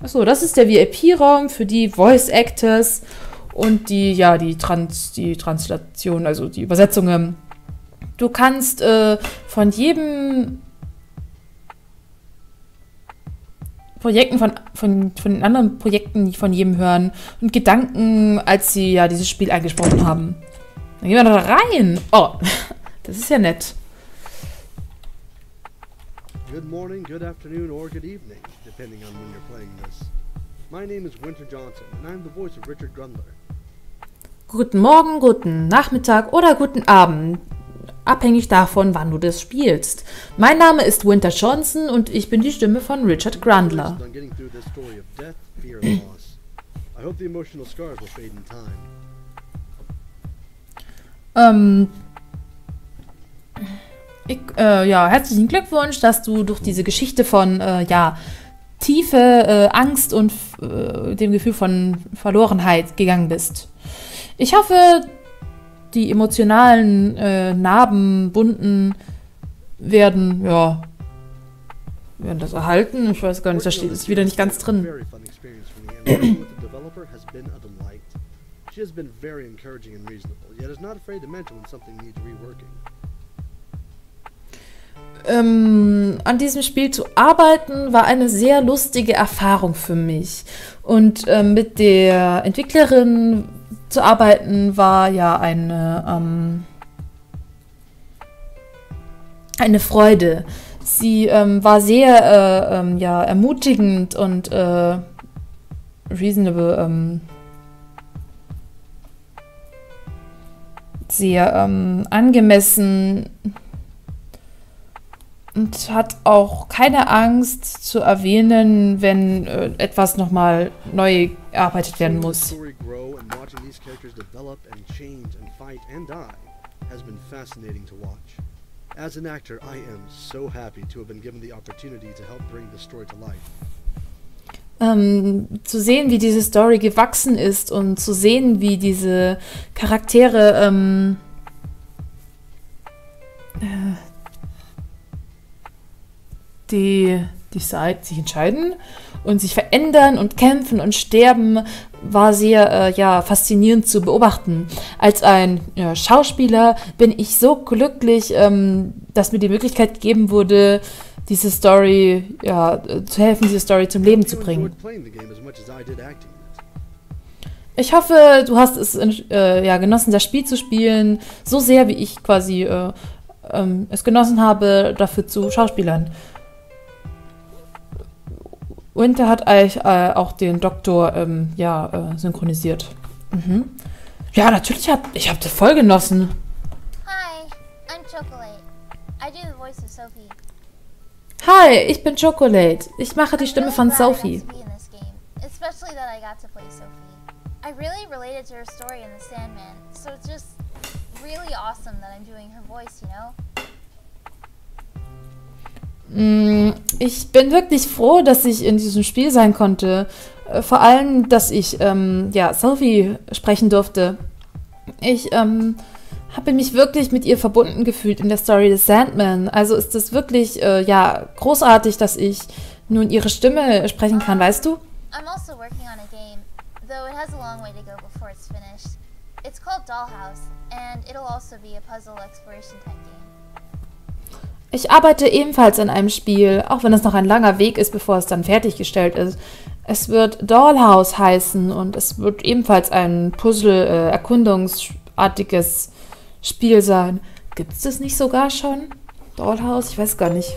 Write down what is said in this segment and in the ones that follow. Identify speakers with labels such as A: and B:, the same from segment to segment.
A: Achso, das ist der VIP-Raum für die Voice Actors und die, ja, die Trans, die Translation, also die Übersetzungen. Du kannst äh, von jedem Projekten von, von, von den anderen Projekten von jedem hören und Gedanken, als sie ja dieses Spiel eingesprochen haben. Dann gehen wir da rein. Oh, das ist ja nett.
B: Good morning, good afternoon, or good evening, depending on when you're playing this. My name is Winter Johnson, and I'm the voice of Richard Grundler.
A: Guten Morgen, guten Nachmittag oder guten Abend, abhängig davon, wann du das spielst. Mein Name ist Winter Johnson und ich bin die Stimme von Richard Grundler. Ähm, ich, äh, ja, herzlichen Glückwunsch, dass du durch diese Geschichte von, äh, ja, tiefe äh, Angst und äh, dem Gefühl von Verlorenheit gegangen bist. Ich hoffe, die emotionalen äh, Narben, Bunden werden, ja, werden das erhalten. Ich weiß gar nicht, da steht es wieder nicht ganz drin.
B: She has been very encouraging and reasonable, yet is not afraid to mention when something needs reworking.
A: Ähm, an diesem Spiel zu arbeiten, war eine sehr lustige Erfahrung für mich. Und ähm, mit der Entwicklerin zu arbeiten war ja eine, ähm, eine Freude. Sie ähm, war sehr äh, ähm, ja, ermutigend und äh, reasonable. Ähm, sehr angemessen und hat auch keine Angst zu erwähnen, wenn äh, etwas nochmal neu erarbeitet werden muss.
B: has been fascinating to watch. As an actor, I am so happy to have been given the opportunity to help bring the story to life.
A: Ähm, zu sehen, wie diese Story gewachsen ist und zu sehen, wie diese Charaktere ähm, äh, die, die Side sich entscheiden und sich verändern und kämpfen und sterben, war sehr äh, ja, faszinierend zu beobachten. Als ein ja, Schauspieler bin ich so glücklich, ähm, dass mir die Möglichkeit gegeben wurde, diese Story, ja, zu helfen, diese Story zum Leben zu bringen. Ich hoffe, du hast es äh, ja, genossen, das Spiel zu spielen, so sehr wie ich quasi äh, ähm, es genossen habe, dafür zu Schauspielern. Winter hat eigentlich äh, auch den Doktor ähm, ja, äh, synchronisiert. Mhm. Ja, natürlich hab ich habe das voll genossen.
C: Hi, I'm Chocolate. I do the voice of Sophie.
A: Hi, ich bin Chocolate. Ich mache die
C: I'm
A: Stimme von Sophie.
C: especially that I got to play Sophie. I really related to her story in The Sandman, so it's just really awesome that I'm doing her voice, you know?
A: Mm, Ich bin wirklich froh, dass ich in diesem Spiel sein konnte. Äh, Vor allem, dass ich ähm, ja, Sophie sprechen durfte. Ich ähm, habe mich wirklich mit ihr verbunden gefühlt in der Story des Sandman. Also ist es wirklich äh, ja, großartig, dass ich nun ihre Stimme sprechen kann, weißt du?
C: I'm also working on a game, though it has a long way to go before it's finished. It's called Dollhouse, and it'll also be a puzzle exploration type game.
A: Ich arbeite ebenfalls an einem Spiel, auch wenn es noch ein langer Weg ist, bevor es dann fertiggestellt ist. Es wird Dollhouse heißen und es wird ebenfalls ein Puzzle-Erkundungsartiges Spiel sein. Gibt es das nicht sogar schon? Dollhouse? Ich weiß gar nicht.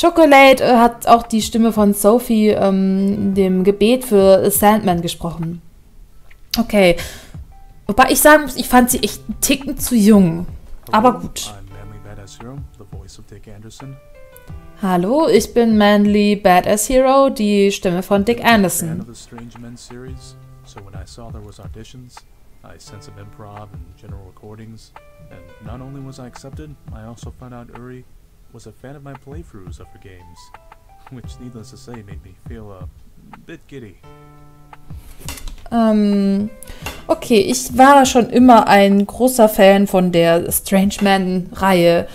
A: Chocolate äh, hat auch die Stimme von Sophie ähm, in dem Gebet für Sandman gesprochen. Okay. Wobei ich sagen muss, ich fand sie echt einen Ticken zu jung. Aber gut.
D: I'm Manly Badass Hero, the voice of Dick Anderson.
A: Hallo, ich bin Manly Badass Hero, die Stimme von Dick Anderson.
D: so when I saw there was auditions, I sent some improv and general recordings, and not only was I accepted, I also found out Uri was a fan of my playthroughs of her games, which needless to say made me feel a bit giddy.
A: Ähm, okay, ich war schon immer ein großer Fan von der Strange Man-Reihe.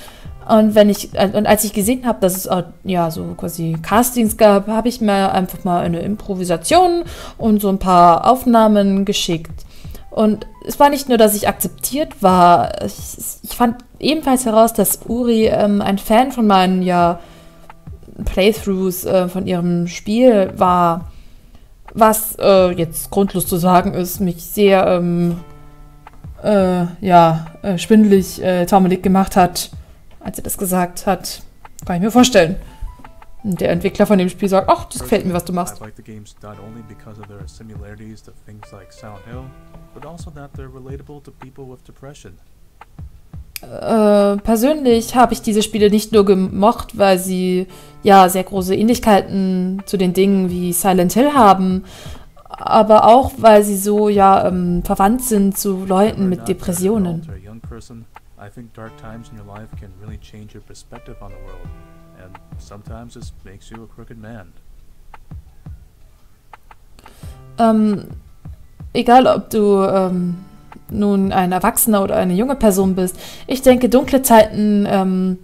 A: Und wenn ich äh, und als ich gesehen habe, dass es äh, ja so quasi Castings gab, habe ich mir einfach mal eine Improvisation und so ein paar Aufnahmen geschickt. Und es war nicht nur, dass ich akzeptiert war, ich, ich fand ebenfalls heraus, dass Uri ähm, ein Fan von meinen ja Playthroughs äh, von ihrem Spiel war, was äh, jetzt grundlos zu sagen ist, mich sehr ähm, äh, ja äh, schwindelig taumelig gemacht hat als er das gesagt hat. Kann ich mir vorstellen. Und der Entwickler von dem Spiel sagt, ach, das gefällt mir, was du machst.
D: Also.
A: Äh, persönlich habe ich diese Spiele nicht nur gemocht, weil sie ja sehr große Ähnlichkeiten zu den Dingen wie Silent Hill haben, aber auch weil sie so ja ähm, verwandt sind zu Leuten mit Depressionen.
D: I think dark times in your life can really change your perspective on the world, and sometimes this makes you a crooked man.
A: Ähm, egal ob du ähm, nun ein Erwachsener oder eine junge Person bist, ich denke, dunkle Zeiten ähm,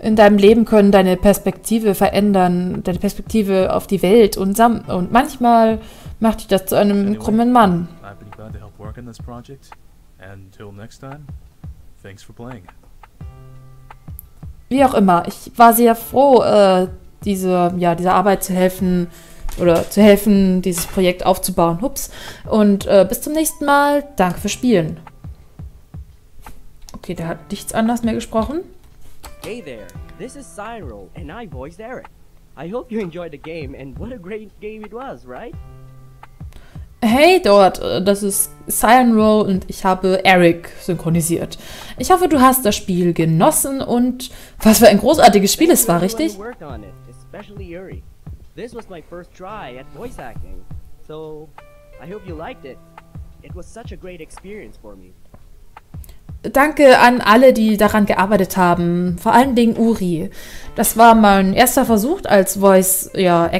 A: in deinem Leben können deine Perspektive verändern, deine Perspektive auf die Welt und, und manchmal macht dich das zu einem anyway, krummen Mann. I've been glad to help work on this project. Until next time. Thanks for playing. Wie auch immer, ich war sehr froh, äh, diese, ja, dieser Arbeit zu helfen oder zu helfen, dieses Projekt aufzubauen. Hups. Und äh, bis zum nächsten Mal. Danke fürs Spielen. Okay, der hat nichts anderes mehr gesprochen. Hey there, this is Cyril and I voiced Eric. I hope you enjoyed the game and what a great game it was, right? Hey dort, äh, das ist Cyan Roll und ich habe Eric synchronisiert. Ich hoffe, du hast das Spiel genossen und was für ein großartiges Spiel es war, richtig? This was my first try at voice acting, so I hope you liked it. It was such a great experience for me. Danke an alle, die daran gearbeitet haben. Vor allen Dingen Uri. Das war mein erster Versuch als Voice ja.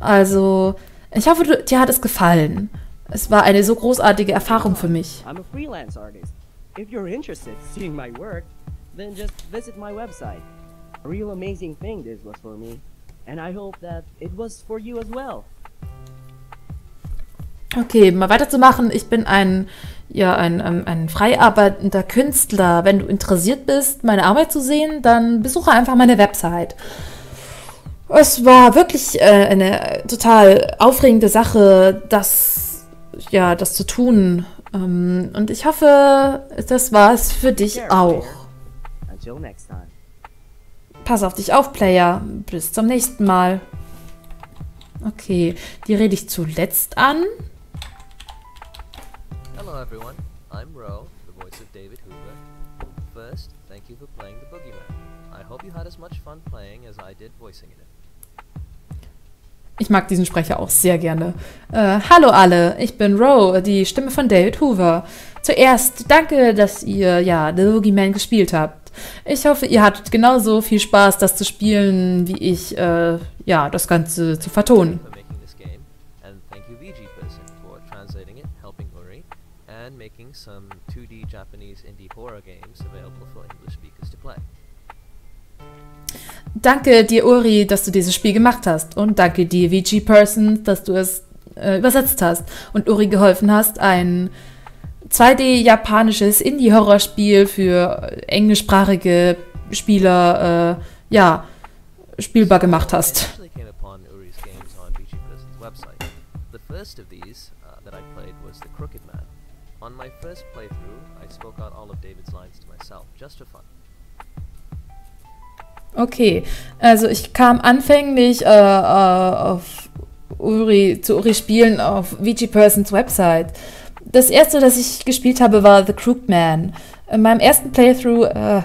A: Also ich hoffe, dir hat es gefallen. Es war eine so großartige Erfahrung für mich. I'm a freelance artist. If you're interested in seeing my work, then just visit my website. A real amazing thing this was for me, and I hope that it was for you as well. Okay, mal weiterzumachen. Ich bin ein, ja, ein, ein, ein frei arbeitender Künstler. Wenn du interessiert bist, meine Arbeit zu sehen, dann besuche einfach meine Website. Es war wirklich äh, eine total aufregende Sache, das, ja, das zu tun. Ähm, und ich hoffe, das war es für dich auch. Pass auf dich auf, Player. Bis zum nächsten Mal. Okay, die rede ich zuletzt an. Hello everyone, I'm Ro, the voice of David Hoover. First, thank you for playing the Boogeyman. I hope you had as much fun playing as I did voicing it. Ich mag diesen Sprecher auch sehr gerne. Äh, hallo alle, ich bin Ro, die Stimme von David Hoover. Zuerst danke, dass ihr ja The Boogeyman gespielt habt. Ich hoffe, ihr hattet genauso viel Spaß, das zu spielen, wie ich, äh, ja, das Ganze zu vertonen. making some 2D Japanese indie horror games available Danke dir, Uri, dass du dieses Spiel gemacht hast. Und danke dir, VG Person, dass du es äh, übersetzt hast und Uri geholfen hast, ein 2D-japanisches Indie-Horrorspiel für englischsprachige Spieler, äh, ja, spielbar gemacht hast. On my first playthrough, I spoke out all of David's lines to myself, just for fun. Okay, also ich kam anfänglich äh, äh, auf Uri, zu Uri Spielen auf VG Persons Website. Das erste, das ich gespielt habe, war The Crooked Man. In meinem ersten Playthrough äh,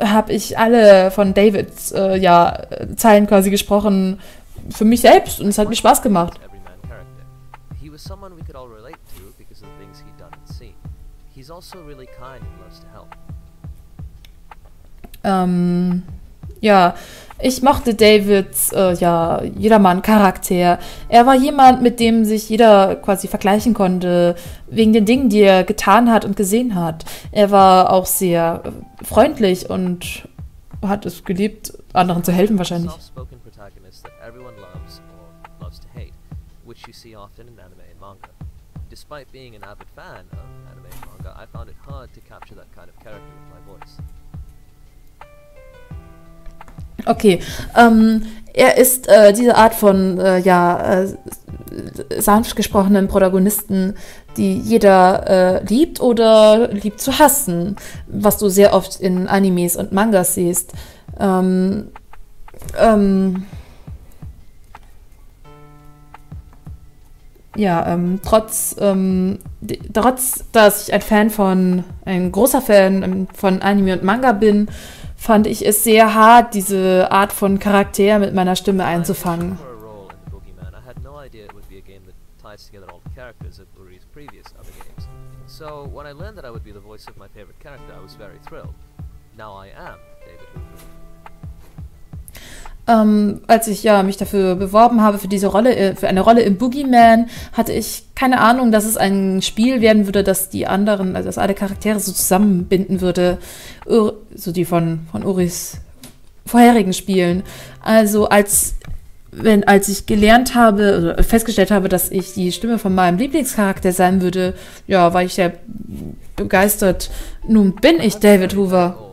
A: habe ich alle von Davids äh, ja, Zeilen quasi gesprochen für mich selbst und es hat mir Spaß gemacht. He's also really kind and loves to help. Ähm, ja, Ich mochte Davids, äh, ja, Jedermann-Charakter. Er war jemand, mit dem sich jeder quasi vergleichen konnte, wegen den Dingen, die er getan hat und gesehen hat. Er war auch sehr äh, freundlich und hat es geliebt, anderen zu helfen wahrscheinlich.
E: Despite being an avid fan of anime and manga, I found it hard to capture that kind of character with my voice.
A: Okay, ähm, er ist äh, diese Art von, äh, ja, äh, sanft gesprochenen Protagonisten, die jeder äh, liebt oder liebt zu hassen, was du sehr oft in Animes und Mangas siehst. Ähm, ähm, ja, ähm, trotz, ähm, trotz, dass ich ein Fan von, ein großer Fan ähm, von Anime und Manga bin, fand ich es sehr hart, diese Art von Charakter mit meiner Stimme einzufangen.
E: So when I learned that I would be the voice of my favorite character, I was very thrilled. Now I am David Hoover.
A: Ähm, als ich ja mich dafür beworben habe für diese Rolle, äh, für eine Rolle im Boogeyman, hatte ich keine Ahnung, dass es ein Spiel werden würde, das die anderen, also dass alle Charaktere so zusammenbinden würde, so die von, von Uris vorherigen Spielen. Also als wenn, als ich gelernt habe, also festgestellt habe, dass ich die Stimme von meinem Lieblingscharakter sein würde, ja, war ich sehr begeistert. Nun bin ich David Hoover.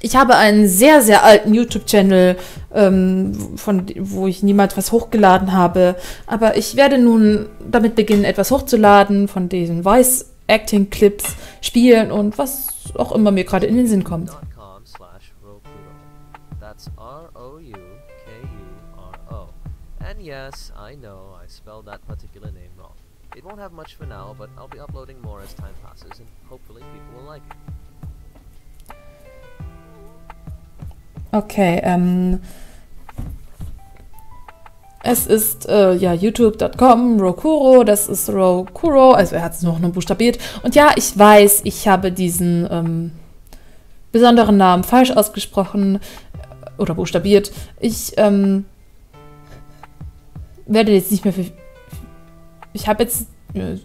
A: Ich habe einen sehr, sehr alten YouTube-Channel, ähm, von wo ich niemals was hochgeladen habe. Aber ich werde nun damit beginnen, etwas hochzuladen von diesen Voice-Acting-Clips, Spielen und was auch immer mir gerade in den Sinn kommt.
E: That's R-O-U-K-U-R-O. And yes, I know I spelled that particular won't have much for now, but I'll be uploading more as time passes, and hopefully people will like it.
A: Okay, ähm. Es ist äh, ja youtube.com, Rokuro, das ist Rokuro, also er hat es noch nur buchstabiert. Und ja, ich weiß, ich habe diesen ähm, besonderen Namen falsch ausgesprochen äh, oder buchstabiert. Ich ähm, werde jetzt nicht mehr für. Ich habe jetzt. Äh,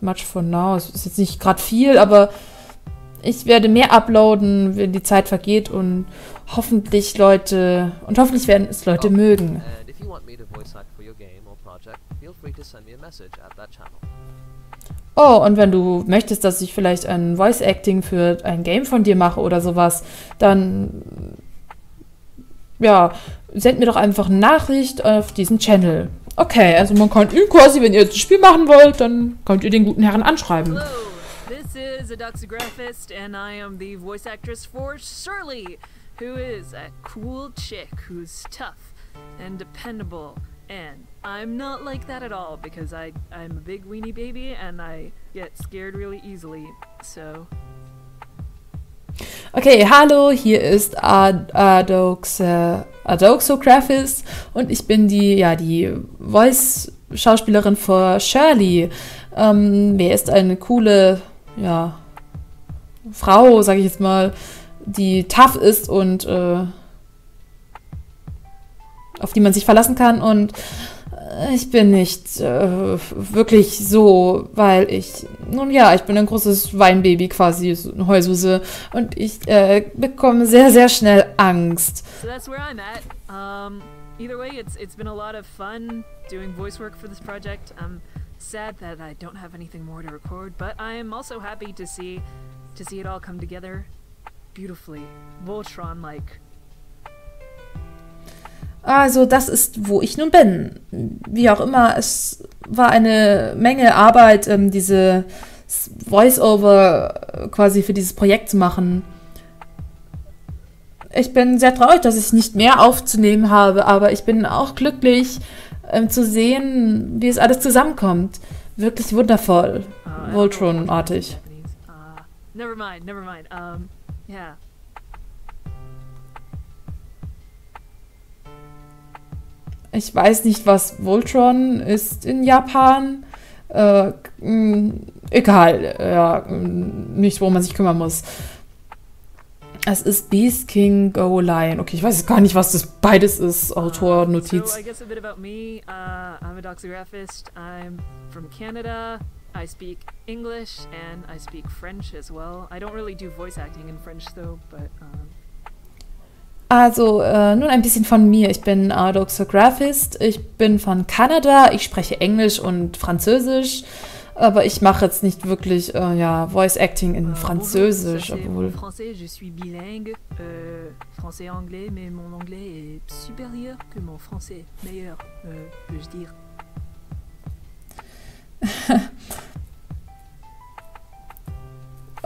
A: much for now, es ist jetzt nicht gerade viel, aber ich werde mehr uploaden, wenn die Zeit vergeht und hoffentlich Leute und hoffentlich werden es Leute
E: Oh,
A: mögen. Oh, und wenn du möchtest, dass ich vielleicht ein Voice Acting für ein Game von dir mache oder sowas, dann ja, send mir doch einfach eine Nachricht auf diesen Channel. Okay, also man kann ihn quasi, wenn ihr das Spiel machen wollt, dann könnt ihr den guten Herren anschreiben.
F: Hello, this is Adoxographist, and I am the voice actress for Shirley, who is a cool chick who's tough and dependable. And I'm not like that at all because I I'm a big weenie baby and I get scared really easily. So
A: Okay, hallo, hier ist Ad und ich bin die, ja, die Voice-Schauspielerin für Shirley. Ähm, wer ist eine coole, ja, Frau, sage ich jetzt mal, die tough ist und äh, auf die man sich verlassen kann und ich bin nicht äh, wirklich so, weil ich, nun ja, ich bin ein großes Weinbaby quasi, eine Heususe und ich äh, bekomme sehr, sehr schnell Angst.
F: so that's where I'm at. Um, either way, it's it's been a lot of fun doing voice work for this project. I'm sad that I don't have anything more to record, but I'm also happy to see to see it all come together beautifully, Voltron like.
A: Also das ist, wo ich nun bin. Wie auch immer, es war eine Menge Arbeit, ähm, diese Voice-Over äh, quasi für dieses Projekt zu machen. Ich bin sehr traurig, dass ich nicht mehr aufzunehmen habe, aber ich bin auch glücklich ähm, zu sehen, wie es alles zusammenkommt. Wirklich wundervoll.
F: Know
A: Voltron-artig.
F: Never mind, never mind. Um, yeah.
A: Ich weiß nicht, was Voltron ist in Japan. Äh, mh, egal, ja, nicht, worum man sich kümmern muss. Es ist Beast King Go Lion. Okay, ich weiß gar nicht, was das beides ist. Autor, Notiz.
F: So I guess a bit about me. Uh, I'm a doxographist. I'm from Canada. I speak English and I speak French as well. I don't really do voice acting in French though, but um,
A: Also, äh, nun ein bisschen von mir. Ich bin äh, Doxographist. Ich bin von Kanada. Ich spreche Englisch und Französisch. Aber ich mache jetzt nicht wirklich äh, ja, Voice Acting in
F: euh,
A: Französisch, obwohl.
F: français, je suis bilingue, euh, français-anglais, mais mon anglais est supérieur que mon français, meilleur, euh, peux-je dire.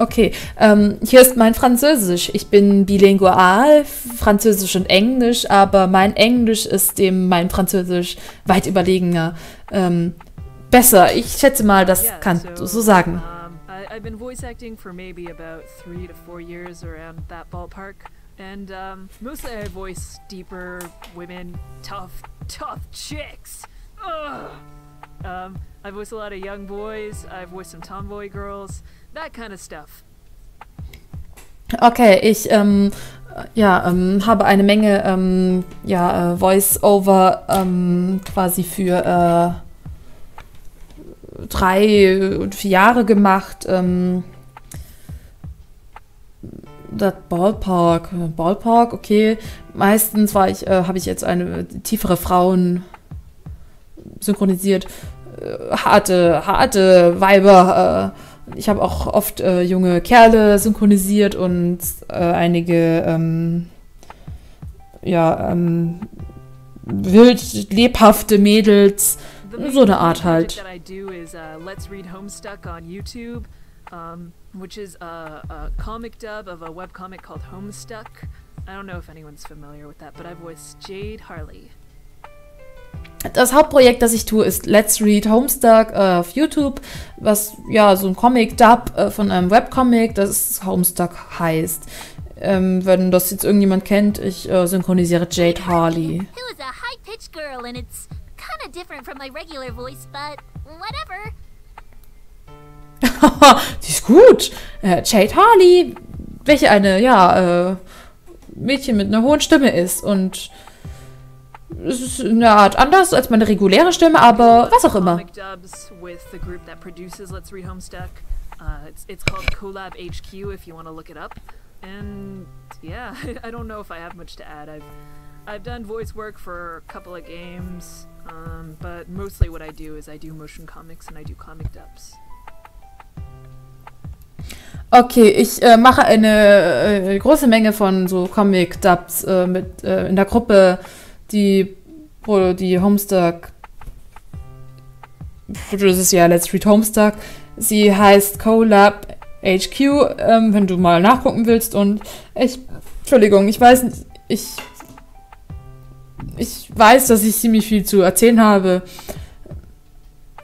A: Okay, ähm, hier ist mein Französisch. Ich bin bilingual, Französisch und Englisch, aber mein Englisch ist dem mein Französisch weit überlegener. Ähm, besser. Ich schätze mal, das
F: Yeah,
A: kannst du so sagen.
F: Um, I, I've been voice acting for maybe about three to four years around that ballpark. And um, mostly I voice deeper women, tough, tough chicks. Ugh. Um, I voice a lot of young boys. I voice some tomboy girls.
A: Okay, ich ähm, ja, ähm, habe eine Menge ähm, ja, äh, Voice-Over ähm, quasi für äh, drei und vier Jahre gemacht. Ähm, das Ballpark, Ballpark, okay. Meistens war ich, äh, habe ich jetzt eine tiefere Frauen synchronisiert, äh, harte, harte Weiber. Äh, ich habe auch oft äh, junge Kerle synchronisiert und äh, einige ähm, ja ähm, wild lebhafte Mädels. So eine Art halt.
F: uh, Let's Read Homestuck on YouTube, um, which is a, a comic dub of a webcomic called Homestuck. I don't know if anyone's familiar with that, but I voiced Jade Harley.
A: Das Hauptprojekt, das ich tue, ist Let's Read Homestuck äh, auf YouTube, was ja so ein Comic-Dub äh, von einem Webcomic, das Homestuck heißt. Ähm, wenn das jetzt irgendjemand kennt, ich äh, synchronisiere Jade Harley. Die ist gut. Äh, Jade Harley, welche eine, ja, äh, Mädchen mit einer hohen Stimme ist. Und es ist eine Art anders als meine reguläre Stimme, aber was auch immer.
F: Uh, it's, it's called Collab HQ if you want to look it up. And yeah, I don't know if I have much to add. I've I've done voice work for a couple of games, um, but mostly what I do is I do motion comics and I do comic dubs.
A: Okay, ich äh, mache eine äh, große Menge von so Comic-Dubs äh, mit äh, in der Gruppe, die, die Homestuck. Das ist ja Let's Read Homestuck. Sie heißt Colab HQ, ähm, wenn du mal nachgucken willst. Und ich, Entschuldigung, ich weiß nicht, ich, ich weiß, dass ich ziemlich viel zu erzählen habe.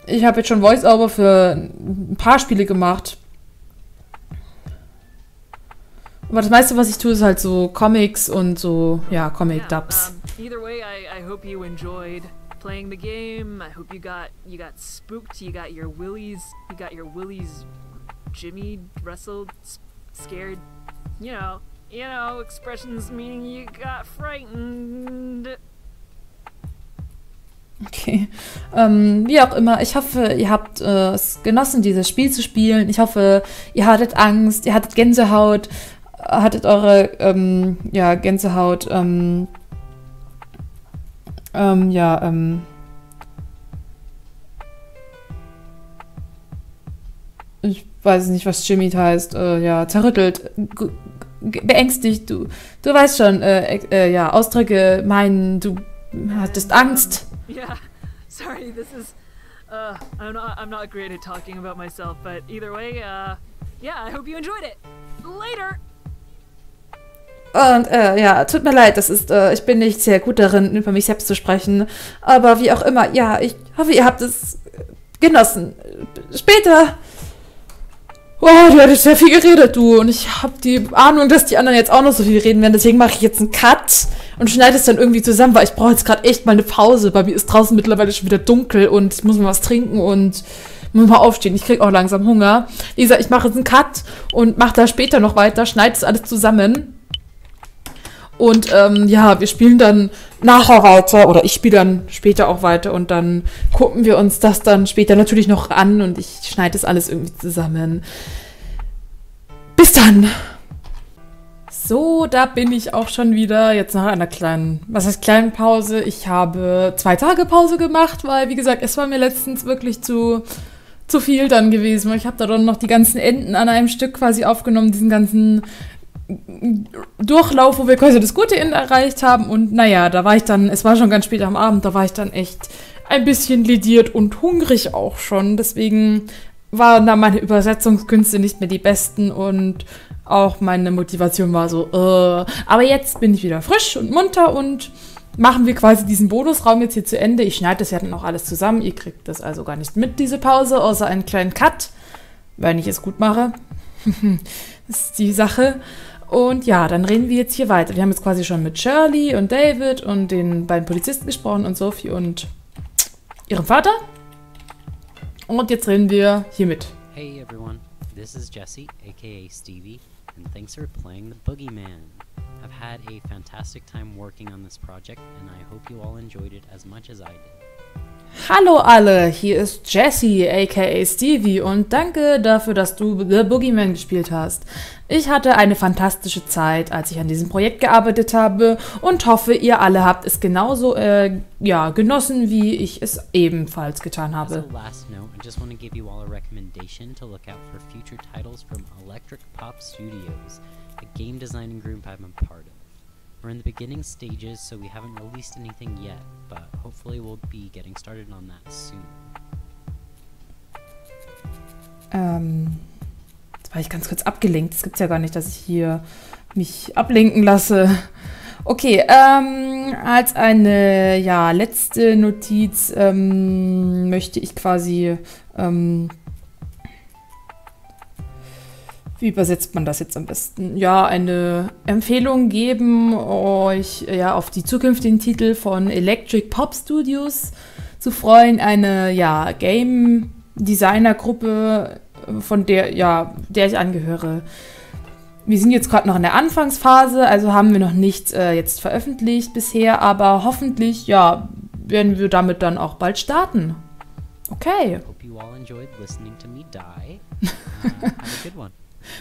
A: Ich habe jetzt schon Voice-Over für ein paar Spiele gemacht. Aber das meiste, was ich tue, ist halt so Comics und so, ja, Comic-Dubs.
F: Either way, I, I hope you enjoyed playing the game. I hope you got you got spooked. You got your willies. You got your willies. Jimmy wrestled, scared. You know, you know expressions meaning you got frightened.
A: Okay. Ähm, wie auch immer, ich hoffe, ihr habt äh, es genossen, dieses Spiel zu spielen. Ich hoffe, ihr hattet Angst, ihr hattet Gänsehaut, hattet eure ähm, ja, Gänsehaut. Ähm, ähm, ja, ähm, ich weiß nicht, was Jimmy heißt. Äh, ja, zerrüttelt, beängstigt. Du, du weißt schon, äh, äh, ja, Ausdrücke meinen, du hattest Angst.
F: Yeah, sorry. This is. Uh, I'm not. I'm not great at talking about myself, but either way, uh, yeah. I hope you enjoyed it. Later.
A: Und äh, ja, tut mir leid, das ist, äh, ich bin nicht sehr gut darin, über mich selbst zu sprechen. Aber wie auch immer, ja, ich hoffe, ihr habt es genossen. Später. Oh, du hattest sehr viel geredet, du. Und ich habe die Ahnung, dass die anderen jetzt auch noch so viel reden werden. Deswegen mache ich jetzt einen Cut und schneide es dann irgendwie zusammen, weil ich brauche jetzt gerade echt mal eine Pause. Bei mir ist draußen mittlerweile schon wieder dunkel und ich muss mal was trinken und muss mal aufstehen, ich krieg auch langsam Hunger. Lisa, ich mache jetzt einen Cut und mache da später noch weiter, schneide das alles zusammen. Und ähm, ja, wir spielen dann nachher weiter oder ich spiele dann später auch weiter und dann gucken wir uns das dann später natürlich noch an und ich schneide das alles irgendwie zusammen. Bis dann! So, da bin ich auch schon wieder. Jetzt nach einer kleinen, was heißt kleinen Pause? Ich habe zwei Tage Pause gemacht, weil, wie gesagt, es war mir letztens wirklich zu, zu viel dann gewesen. Ich habe da dann noch die ganzen Enden an einem Stück quasi aufgenommen, diesen ganzen Durchlauf, wo wir quasi das gute Ende erreicht haben. Und naja, da war ich dann, es war schon ganz spät am Abend, da war ich dann echt ein bisschen lidiert und hungrig auch schon. Deswegen waren da meine Übersetzungskünste nicht mehr die besten und auch meine Motivation war so, äh. aber jetzt bin ich wieder frisch und munter und machen wir quasi diesen Bonusraum jetzt hier zu Ende. Ich schneide das ja dann auch alles zusammen. Ihr kriegt das also gar nicht mit, diese Pause, außer einen kleinen Cut, wenn ich es gut mache. das ist die Sache. Und ja, dann reden wir jetzt hier weiter. Wir haben jetzt quasi schon mit Shirley und David und den beiden Polizisten gesprochen und Sophie und ihrem Vater. Und jetzt reden wir hiermit.
G: Hey everyone, this is Jesse, aka Stevie, and thanks for playing the Boogeyman. I've had a fantastic time working on this project, and I hope you all enjoyed it as much as I did.
A: Hallo alle, hier ist Jesse, aka Stevie, und danke dafür, dass du The Boogeyman gespielt hast. Ich hatte eine fantastische Zeit, als ich an diesem Projekt gearbeitet habe und hoffe, ihr alle habt es genauso äh, ja, genossen, wie ich es ebenfalls getan habe.
G: a game designing group I'm a part of. We're in the beginning stages, so we haven't released anything yet, but hopefully we'll be getting started on that soon.
A: Ähm, jetzt war ich ganz kurz abgelenkt. Das gibt's ja gar nicht, dass ich hier mich ablenken lasse. Okay, ähm, als eine ja, letzte Notiz ähm, möchte ich quasi, ähm, wie übersetzt man das jetzt am besten? Ja, eine Empfehlung geben, euch ja auf die zukünftigen Titel von Electric Pop Studios zu freuen. Eine ja, Game Designer Gruppe, von der ja, der ich angehöre. Wir sind jetzt gerade noch in der Anfangsphase, also haben wir noch nichts äh, jetzt veröffentlicht bisher, aber hoffentlich ja werden wir damit dann auch bald starten. Okay.
G: Hope you all enjoyed listening to me die. Uh, have a good one.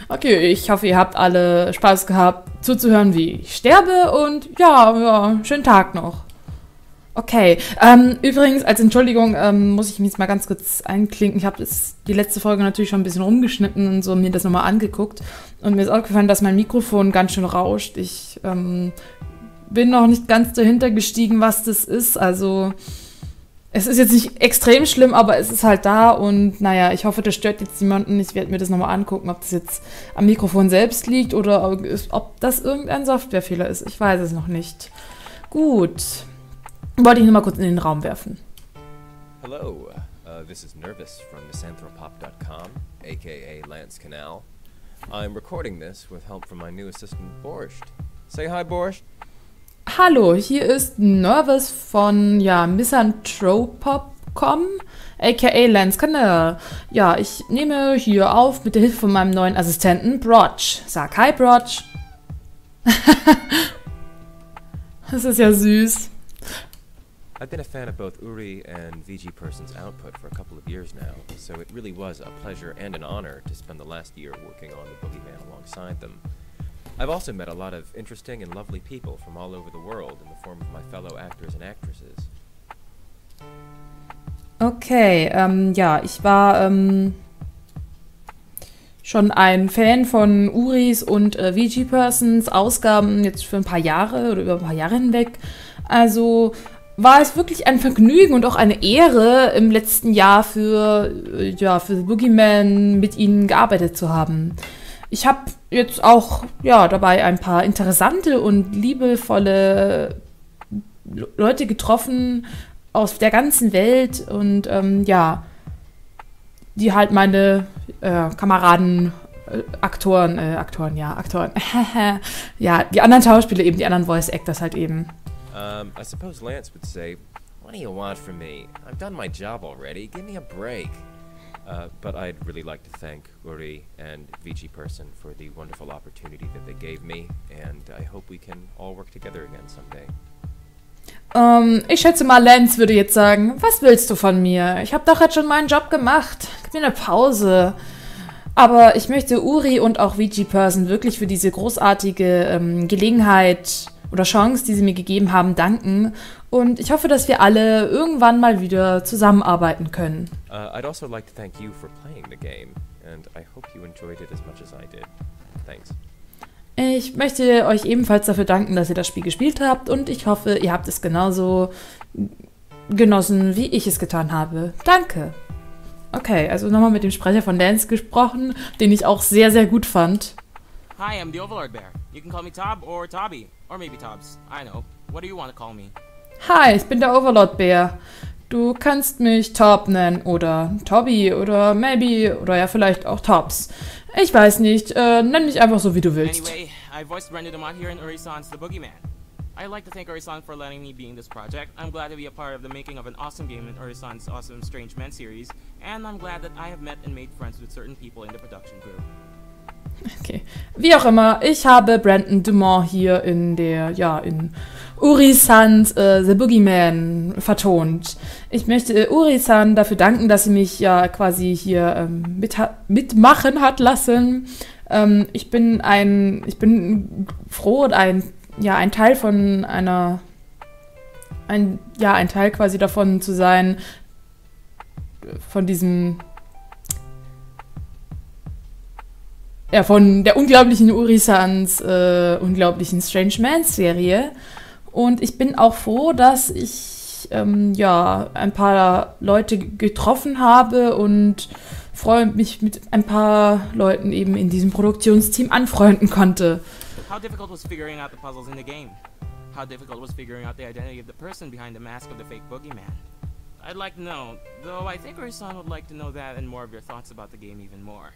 A: Okay, ich hoffe, ihr habt alle Spaß gehabt zuzuhören, wie ich sterbe und ja, ja, schönen Tag noch. Okay, ähm, übrigens, als Entschuldigung ähm, muss ich mich jetzt mal ganz kurz einklinken. Ich habe die letzte Folge natürlich schon ein bisschen rumgeschnitten und so mir das nochmal angeguckt. Und mir ist aufgefallen, dass mein Mikrofon ganz schön rauscht. Ich ähm, bin noch nicht ganz dahinter gestiegen, was das ist. Also, es ist jetzt nicht extrem schlimm, aber es ist halt da und naja, ich hoffe, das stört jetzt niemanden. Ich werde mir das nochmal angucken, ob das jetzt am Mikrofon selbst liegt oder ob das irgendein Softwarefehler ist. Ich weiß es noch nicht. Gut. Wollte ich nur mal kurz in den Raum werfen.
H: Hello, uh, this is Nervous from misanthropop.com, aka Lance Canal. I'm recording this with help from my new assistant Borscht. Say hi, Borscht.
A: Hallo, hier ist Nervous von ja, Misanthropop.com, aka Lance Canal. Ja, ich nehme hier auf mit der Hilfe von meinem neuen Assistenten Brotch. Sag hi, Brotch. das ist ja süß.
H: I've been a fan of both Uri and VG Person's output for a couple of years now, so it really was a pleasure and an honor to spend the last year working on the Boogeyman alongside them. I've also met a lot of interesting and lovely people from all over the world in the form of my fellow actors and actresses.
A: Okay, ähm, ja, ich war ähm, schon ein Fan von Uris und äh, VG Persons Ausgaben jetzt für ein paar Jahre oder über ein paar Jahre hinweg. Also war es wirklich ein Vergnügen und auch eine Ehre, im letzten Jahr für, äh, ja, für The Boogeyman mit ihnen gearbeitet zu haben. Ich habe jetzt auch ja, dabei ein paar interessante und liebevolle Leute getroffen aus der ganzen Welt und ähm, ja, die halt meine äh, Kameraden, äh, Aktoren, äh, Aktoren, ja, Aktoren, ja, die anderen Schauspieler eben, die anderen Voice Actors halt eben.
H: Um, I suppose Lance would say, What do you want from me? I've done my job already. Give me a break. Uh, but I'd really like to thank Uri and VG Person for the wonderful opportunity that they gave me, and I hope we can all work together again someday.
A: Ähm, ich schätze mal, Lance würde jetzt sagen, was willst du von mir? Ich habe doch jetzt schon meinen Job gemacht. Gib mir eine Pause. Aber ich möchte Uri und auch VG Person wirklich für diese großartige ähm, Gelegenheit oder Chance, die sie mir gegeben haben, danken. Und ich hoffe, dass wir alle irgendwann mal wieder zusammenarbeiten können.
H: Uh, I'd also like to thank you for playing the game, and I hope you enjoyed it as much as I did. Thanks.
A: Ich möchte euch ebenfalls dafür danken, dass ihr das Spiel gespielt habt und ich hoffe, ihr habt es genauso genossen, wie ich es getan habe. Danke. Okay, also nochmal mit dem Sprecher von Dance gesprochen, den ich auch sehr, sehr gut fand.
I: Hi, I'm the Overlord Bear. You can call me Tob or Tobby. Or maybe Tobs. I know. What do you want to call me?
A: Hi, ich bin der Overlord Bär. Du kannst mich Top nennen oder Tobby oder maybe oder ja vielleicht auch Tops. Ich weiß nicht, äh, nenn mich einfach so wie du willst.
I: Anyway, I voiced Brenda Dumont here in Urisan's The Boogeyman. I'd like to thank Urisan for letting me be in this project. I'm glad to be a part of the making of an awesome game in Urisan's awesome Strange Men series, and I'm glad that I have met and made friends with certain people in the production group.
A: Okay. Wie auch immer, ich habe Brandon Dumont hier in der, ja, in Uri-sans äh, The Boogeyman vertont. Ich möchte äh, Uri-san dafür danken, dass sie mich ja quasi hier ähm, mit ha mitmachen hat lassen. Ähm, ich bin ein, ich bin froh und ein, ja, ein Teil von einer, ein, ja, ein Teil quasi davon zu sein, von diesem ja, von der unglaublichen Urisans äh, unglaublichen Strange Man Serie. Und ich bin auch froh, dass ich ähm, ja ein paar Leute getroffen habe und freue mich mit ein paar Leuten eben in diesem Produktionsteam anfreunden konnte.
I: How difficult was figuring out the puzzles in the game? How difficult was figuring out the identity of the person behind the mask of the fake boogeyman? I'd like to know, though I think Urisan would like to know that and more of your thoughts about the game even more.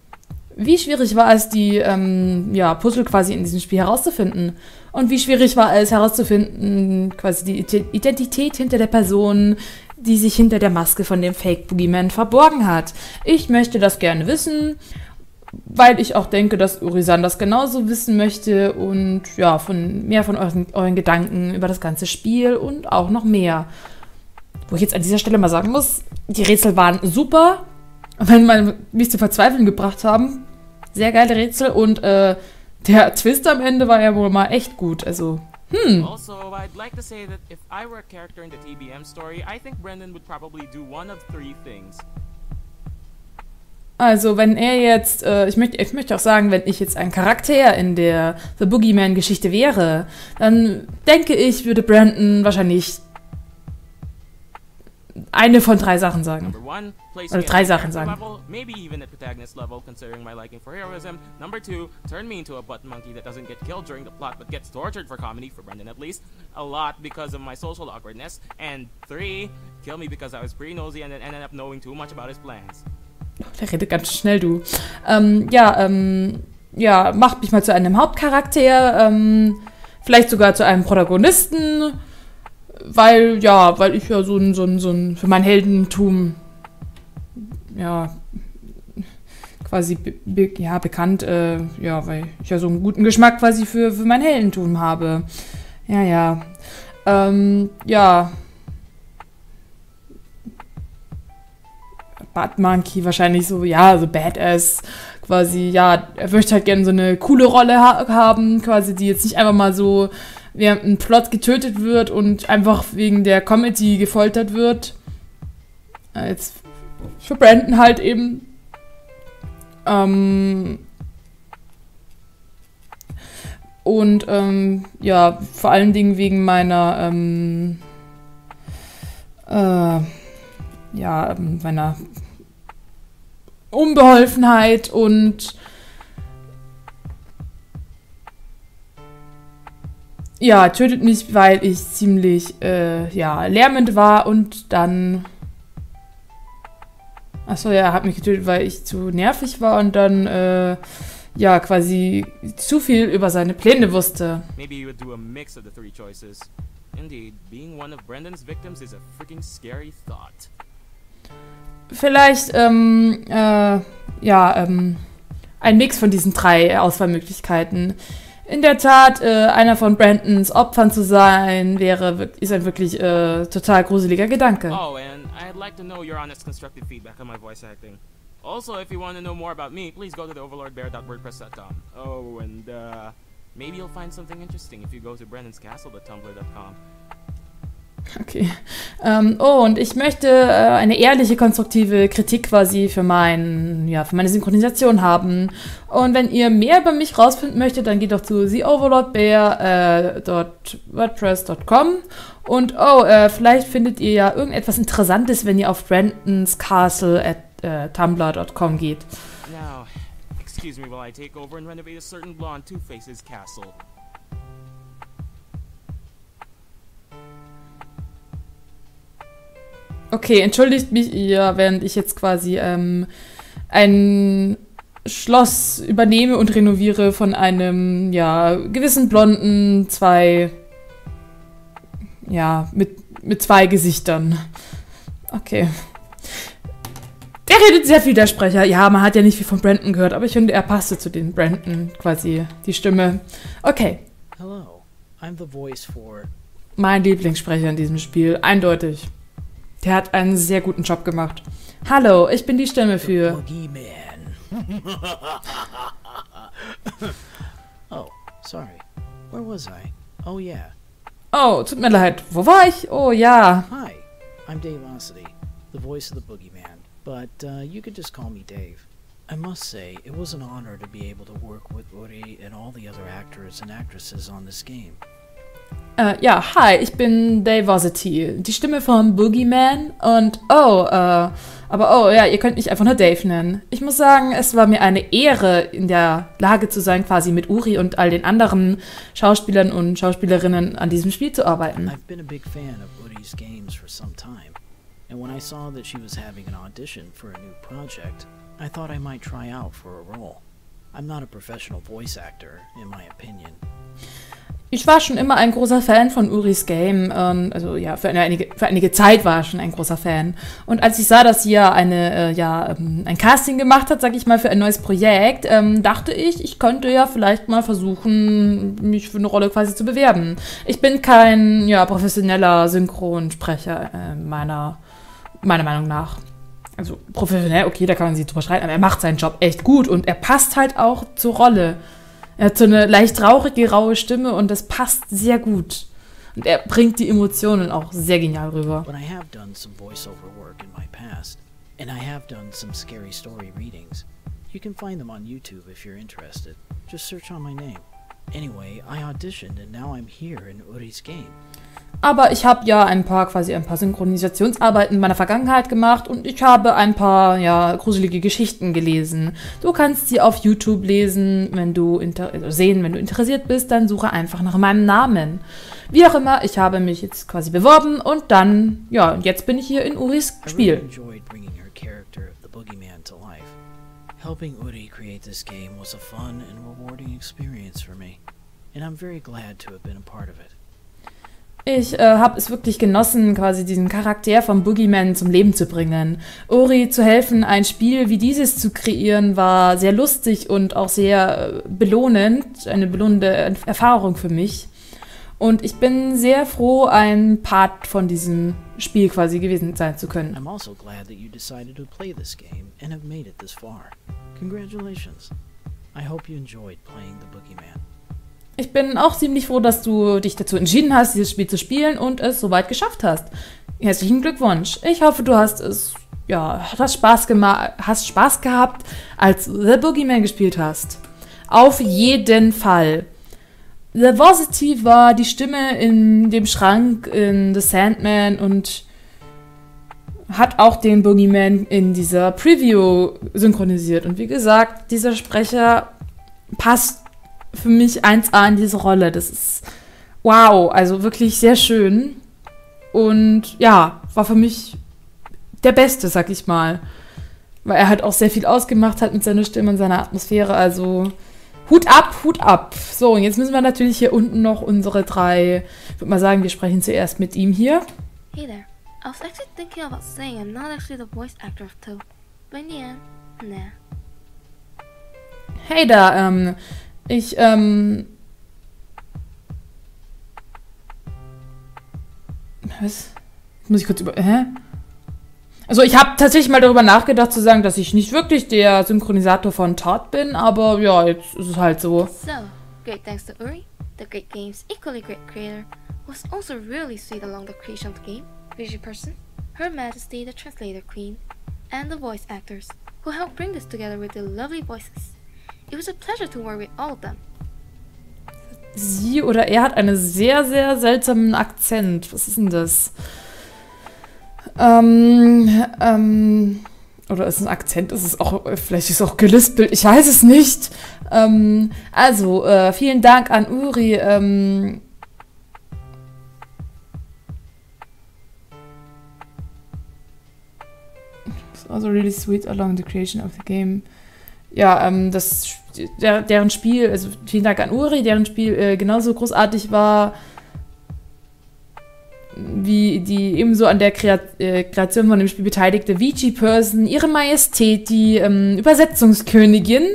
A: Wie schwierig war es, die ähm, ja, Puzzle quasi in diesem Spiel herauszufinden? Und wie schwierig war es herauszufinden, quasi die Identität hinter der Person, die sich hinter der Maske von dem Fake Boogeyman verborgen hat? Ich möchte das gerne wissen, weil ich auch denke, dass Urisan das genauso wissen möchte und ja, von mehr von euren, euren Gedanken über das ganze Spiel und auch noch mehr. Wo ich jetzt an dieser Stelle mal sagen muss, die Rätsel waren super, wenn man mich zu verzweifeln gebracht haben. Sehr geile Rätsel und äh, der Twist am Ende war ja wohl mal echt gut. Also, hm.
I: Also, I'd like to say that if I were a character in the TBM story, I think Brendan would probably do one of three things.
A: Also, wenn er jetzt, äh, ich, möchte, ich möchte auch sagen, wenn ich jetzt ein Charakter in der The Boogeyman-Geschichte wäre, dann denke ich, würde Brandon wahrscheinlich eine von drei Sachen sagen. Oder drei Sachen sagen.
I: maybe even at protagonist level, considering my liking for heroism. Number two, turn me into a button monkey that doesn't get killed during the plot but gets tortured for comedy, for Brendan at least, a lot because of my social awkwardness. And three, kill me because I was pretty nosy and then ended up knowing too much about his plans.
A: Der redet ganz schnell, du. Ähm, ja, ähm, ja, macht mich mal zu einem Hauptcharakter, ähm, vielleicht sogar zu einem Protagonisten, weil, ja, weil ich ja so ein, so ein, so ein, für mein Heldentum, ja, quasi, be, ja, bekannt, äh, ja, weil ich ja so einen guten Geschmack quasi für, für mein Heldentum habe. Ja, ja. Ähm, ja. Bad Monkey wahrscheinlich so, ja, so Badass, quasi, ja, er möchte halt gerne so eine coole Rolle ha haben, quasi, die jetzt nicht einfach mal so während ein Plot getötet wird und einfach wegen der Comedy gefoltert wird. Jetzt für Brandon halt eben. Ähm, und ähm, ja, vor allen Dingen wegen meiner ähm, äh, ja, ähm, meiner Unbeholfenheit und ja, tötet mich, weil ich ziemlich äh, ja, lärmend war und dann Achso, ja, er hat mich getötet, weil ich zu nervig war und dann äh, ja quasi zu viel über seine Pläne wusste.
I: Maybe you would do a mix of the three choices. Indeed, being one of Brendan's victims is a freaking scary thought.
A: vielleicht, ähm, äh, ja, ähm, ein Mix von diesen drei Auswahlmöglichkeiten. In der Tat, äh, einer von Brandons Opfern zu sein, wäre ist ein wirklich äh, total gruseliger Gedanke.
I: Oh, and I'd like to know your honest constructive feedback on my voice acting. Also, if you want to know more about me, please go to theoverlordbear.wordpress.com. Oh, and uh, maybe you'll find something interesting if you go to brandonscastle.tumblr.com.
A: Okay. Ähm, oh, und ich möchte äh, eine ehrliche, konstruktive Kritik quasi für, mein, ja, für meine Synchronisation haben. Und wenn ihr mehr über mich rausfinden möchtet, dann geht doch zu theoverlordbear.wordpress.com. Und oh, äh, vielleicht findet ihr ja irgendetwas Interessantes, wenn ihr auf brandonscastle at äh, tumblr.com geht.
I: Now, excuse me while I take over and renovate a certain blonde Two Faces castle.
A: Okay, entschuldigt mich ihr, während ich jetzt quasi ähm, ein Schloss übernehme und renoviere von einem, ja, gewissen blonden, zwei, ja, mit, mit zwei Gesichtern. Okay. Der redet sehr viel, der Sprecher. Ja, man hat ja nicht viel von Brandon gehört, aber ich finde, er passte zu den Brandon quasi, die Stimme. Okay,
J: Hello, I'm the voice for.
A: mein Lieblingssprecher in diesem Spiel, eindeutig. Der hat einen sehr guten Job gemacht. Hallo, ich bin die Stimme für.
J: Oh, sorry. Where was I? Oh, yeah.
A: Oh, tut mir leid. Wo war ich? Oh ja.
J: Hi, I'm Dave Ossity, the voice of the Boogeyman, but uh, you could just call me Dave. I must say, it was an honor to be able to work with Uri and all the other actors and actresses on this game.
A: Äh, ja, hi, ich bin Davosity, die Stimme von Boogeyman. Und oh, äh, aber oh, ja, ihr könnt mich einfach nur Dave nennen. Ich muss sagen, es war mir eine Ehre, in der Lage zu sein, quasi mit Uri und all den anderen Schauspielern und Schauspielerinnen an diesem Spiel zu arbeiten.
J: I've been a big fan of Uri's games for some time, and when I saw that she was having an audition for a new project, I thought I might try out for a role. I'm not a professional voice actor, in my opinion.
A: Ich war schon immer ein großer Fan von Uris Game. Ähm, also ja, für, eine, einige, für einige Zeit war ich schon ein großer Fan. Und als ich sah, dass sie ja eine, äh, ja, ähm, ein Casting gemacht hat, sag ich mal, für ein neues Projekt, ähm, dachte ich, ich könnte ja vielleicht mal versuchen, mich für eine Rolle quasi zu bewerben. Ich bin kein ja, professioneller Synchronsprecher äh, meiner, meiner Meinung nach. Also professionell, okay, da kann man sich drüber streiten, aber er macht seinen Job echt gut und er passt halt auch zur Rolle. Er hat so eine leicht rauchige, raue Stimme und das passt sehr gut. Und er bringt die Emotionen auch sehr genial rüber.
J: But I have done some voiceover work in my past, and I have done some scary story readings. You can find them on YouTube if you're interested. Just search on my name. Anyway, I auditioned and now I'm here in Uri's game.
A: Aber ich habe ja ein paar quasi ein paar Synchronisationsarbeiten in meiner Vergangenheit gemacht und ich habe ein paar ja gruselige Geschichten gelesen. Du kannst sie auf YouTube lesen, wenn du also sehen, wenn du interessiert bist, dann suche einfach nach meinem Namen. Wie auch immer, ich habe mich jetzt quasi beworben und dann ja, und jetzt bin ich hier in Uris Spiel.
J: Helping Uri create this game was a fun and rewarding experience for me, and I'm very glad to have been a part of it.
A: Ich äh, habe es wirklich genossen, quasi diesen Charakter vom Boogeyman zum Leben zu bringen. Ori zu helfen, ein Spiel wie dieses zu kreieren, war sehr lustig und auch sehr äh, belohnend, eine belohnende Erfahrung für mich. Und ich bin sehr froh, ein Part von diesem Spiel quasi gewesen sein zu können.
J: I'm also glad that you decided to play this game and have made it this far. Congratulations. I hope you enjoyed playing the Boogeyman.
A: Ich bin auch ziemlich froh, dass du dich dazu entschieden hast, dieses Spiel zu spielen und es soweit geschafft hast. Herzlichen Glückwunsch. Ich hoffe, du hast es, ja, hast Spaß gemacht, hast Spaß gehabt, als The Boogeyman gespielt hast. Auf jeden Fall. The Vosity war die Stimme in dem Schrank in The Sandman und hat auch den Boogeyman in dieser Preview synchronisiert. Und wie gesagt, dieser Sprecher passt für mich 1A in diese Rolle. Das ist wow, also wirklich sehr schön. Und ja, war für mich der Beste, sag ich mal. Weil er halt auch sehr viel ausgemacht hat mit seiner Stimme und seiner Atmosphäre. Also Hut ab, Hut ab. So, und jetzt müssen wir natürlich hier unten noch unsere drei, ich würde mal sagen, wir sprechen zuerst mit ihm hier.
K: Hey there, I was actually thinking about saying I'm not actually the voice actor of Toad, but in the end, nah.
A: Hey da, ähm, ich, ähm. Was? Muss ich kurz über. Hä? Also ich habe tatsächlich mal darüber nachgedacht zu sagen, dass ich nicht wirklich der Synchronisator von Todd bin, aber ja, jetzt ist es halt so.
K: So, great thanks to Uri, the great game's equally great creator, was also really sweet along the creation of the game, visual person, Her Majesty the Translator Queen, and the voice actors, who helped bring this together with their lovely voices. It was a pleasure to work with all of them.
A: Sie oder er hat einen sehr, sehr seltsamen Akzent. Was ist denn das? Ähm, ähm, oder ist ein Akzent? Ist es auch, vielleicht ist es auch gelispelt, ich weiß es nicht. Ähm, also, äh, vielen Dank an Uri. Ähm, also really sweet along the creation of the game. Ja, ähm, das, der, deren Spiel, also vielen Dank an Uri, deren Spiel äh, genauso großartig war wie die ebenso an der äh, Kreation von dem Spiel beteiligte Vici-Person, ihre Majestät, die ähm, Übersetzungskönigin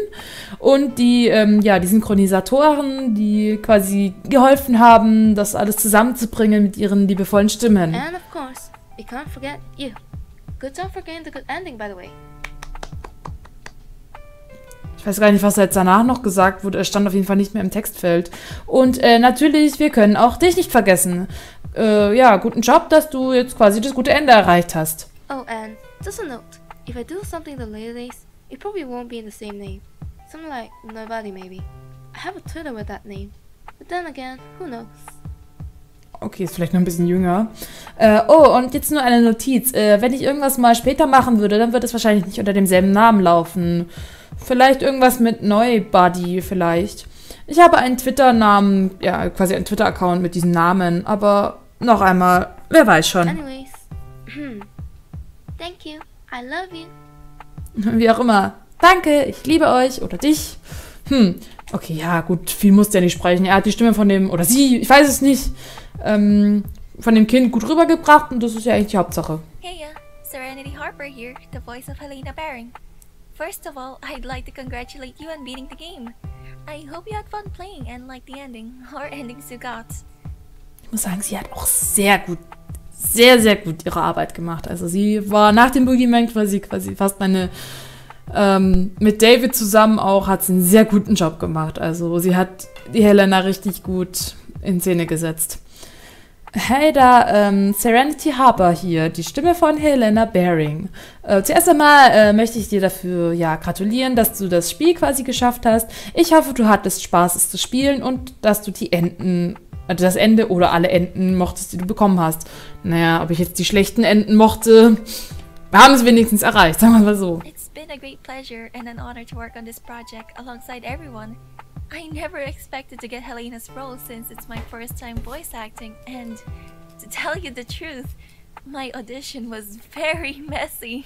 A: und die, ähm, ja, die Synchronisatoren, die quasi geholfen haben, das alles zusammenzubringen mit ihren liebevollen Stimmen.
K: And of course, we can't forget you. Good job for getting the good ending, by the way.
A: Ich weiß gar nicht, was jetzt danach noch gesagt wurde. Es stand auf jeden Fall nicht mehr im Textfeld. Und äh, natürlich, wir können auch dich nicht vergessen. Äh, ja, guten Job, dass du jetzt quasi das gute Ende erreicht hast.
K: Oh, and just a note. If I do something the days, it probably won't be in the same name. Something like Nobody, maybe. I have a Twitter with that name. But then again, who knows?
A: Okay, ist vielleicht noch ein bisschen jünger. Äh, oh, und jetzt nur eine Notiz. Äh, wenn ich irgendwas mal später machen würde, dann wird es wahrscheinlich nicht unter demselben Namen laufen. Vielleicht irgendwas mit Neubody vielleicht. Ich habe einen Twitter-Namen, ja, quasi einen Twitter-Account mit diesem Namen, aber noch einmal, wer weiß schon.
K: Anyways. Thank you. I love you.
A: Wie auch immer. Danke, ich liebe euch oder dich. Hm, okay, ja, gut, viel muss der nicht sprechen. Er hat die Stimme von dem, oder sie, ich weiß es nicht, ähm, von dem Kind gut rübergebracht und das ist ja eigentlich die Hauptsache.
L: Hey, uh, Serenity Harper here, the voice of Helena Baring. First of all, I'd like to congratulate you on beating the game. I hope you had fun playing and liked the ending, or endings you got.
A: Ich muss sagen, sie hat auch sehr gut, sehr, sehr gut ihre Arbeit gemacht. Also sie war nach dem Boogeyman quasi, quasi fast meine, ähm, mit David zusammen auch, hat sie einen sehr guten Job gemacht. Also sie hat die Helena richtig gut in Szene gesetzt. Hey da, ähm, Serenity Harper hier, die Stimme von Helena Baring. Äh, zuerst einmal äh, möchte ich dir dafür ja gratulieren, dass du das Spiel quasi geschafft hast. Ich hoffe, du hattest Spaß, es zu spielen und dass du die Enden, also das Ende oder alle Enden mochtest, die du bekommen hast. Naja, ob ich jetzt die schlechten Enden mochte, wir haben es wenigstens erreicht, sagen wir mal so.
L: It's been a great pleasure and an honor to work on this project alongside everyone. I never expected to get Helena's role since it's my first time voice acting, and to tell you the truth, my audition was very messy.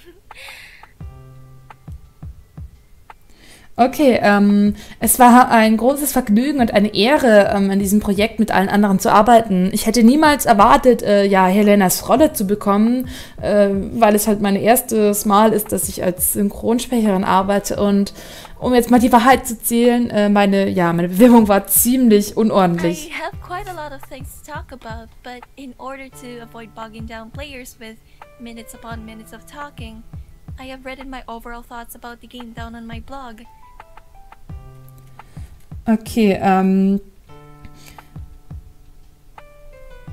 A: Okay, ähm, es war ein großes Vergnügen und eine Ehre, ähm, an diesem Projekt mit allen anderen zu arbeiten. Ich hätte niemals erwartet, äh, ja, Helenas Rolle zu bekommen, äh, weil es halt mein erstes Mal ist, dass ich als Synchronsprecherin arbeite. Und um jetzt mal die Wahrheit zu zählen, äh, meine, ja, meine Bewerbung war ziemlich unordentlich.
L: I have quite a lot of things to talk about, but in order to avoid bogging down players with minutes upon minutes of talking, I have written my overall thoughts about the game down on my blog.
A: Okay, ähm.